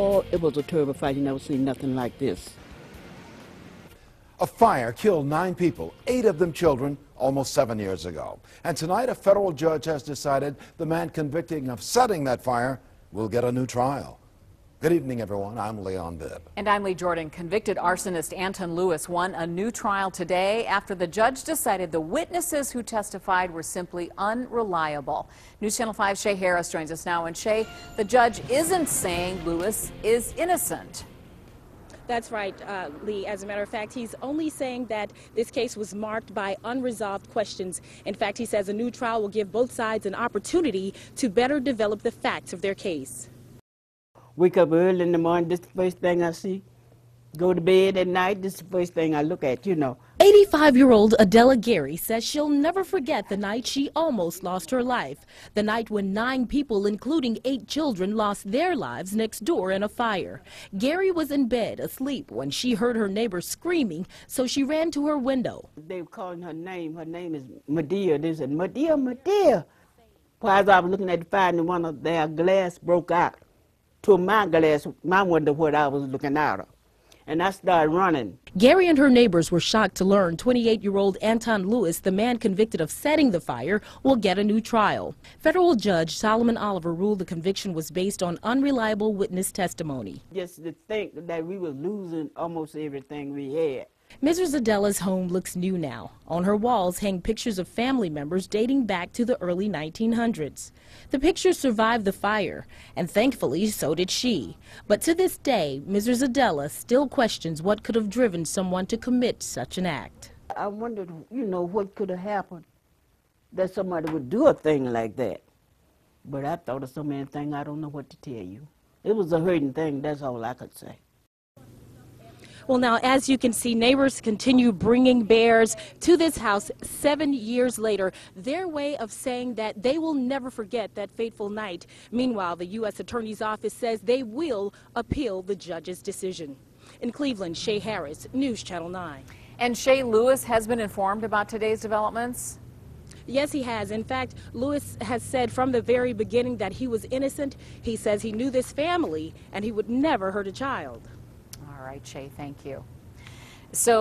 Oh, it was a terrible fight. You never seen nothing like this. A fire killed nine people, eight of them children, almost seven years ago. And tonight, a federal judge has decided the man convicted of setting that fire will get a new trial. Good evening, everyone. I'm Leon Bibb. And I'm Lee Jordan. Convicted arsonist Antun Lewis won a new trial today after the judge decided the witnesses who testified were simply unreliable. News Channel 5 Shay Harris joins us now. And Shay, the judge isn't saying Lewis is innocent. That's right, uh, Lee. As a matter of fact, he's only saying that this case was marked by unresolved questions. In fact, he says a new trial will give both sides an opportunity to better develop the facts of their case. Wake up early in the morning, this is the first thing I see. Go to bed at night, this is the first thing I look at, you know. 85 year old Adela Gary says she'll never forget the night she almost lost her life. The night when nine people, including eight children, lost their lives next door in a fire. Gary was in bed asleep when she heard her neighbor screaming, so she ran to her window. They were calling her name. Her name is Medea. They said, Medea, Medea. While I was looking at the fire, and one of their glass broke out to my glass, my window, what I was looking out of. And I started running. Gary and her neighbors were shocked to learn 28-year-old Antun Lewis, the man convicted of setting the fire, will get a new trial. Federal Judge Solomon Oliver ruled the conviction was based on unreliable witness testimony. Just to think that we were losing almost everything we had. Mrs. Adela's home looks new now. On her walls hang pictures of family members dating back to the early 1900s. The pictures survived the fire, and thankfully so did she. But to this day, Mrs. Adela still questions what could have driven someone to commit such an act. I wondered, you know, what could have happened that somebody would do a thing like that. But I thought of so many things I don't know what to tell you. It was a hurting thing, that's all I could say. Well, now, as you can see, neighbors continue bringing bears to this house seven years later. Their way of saying that they will never forget that fateful night. Meanwhile, the U.S. Attorney's Office says they will appeal the judge's decision. In Cleveland, Shay Harris, News Channel 9. And Shay Lewis has been informed about today's developments? Yes, he has. In fact, Lewis has said from the very beginning that he was innocent. He says he knew this family and he would never hurt a child. All right, Shay, thank you. So